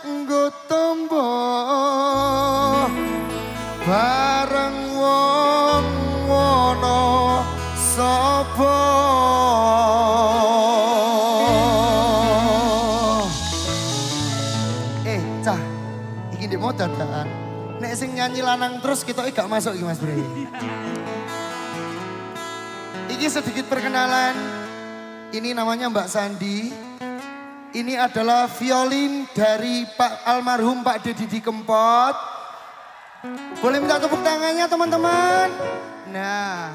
nggo tombo bareng wong wono sapa? Eh cah iki ndek mau dadakan nek sing nyanyi lanang terus kita gak masuk iki Mas Bre Iki sedikit perkenalan. Ini namanya Mbak Sandi. Ini adalah violin dari Pak almarhum Pak Deddy Kempot. Boleh minta tepuk tangannya teman-teman? Nah,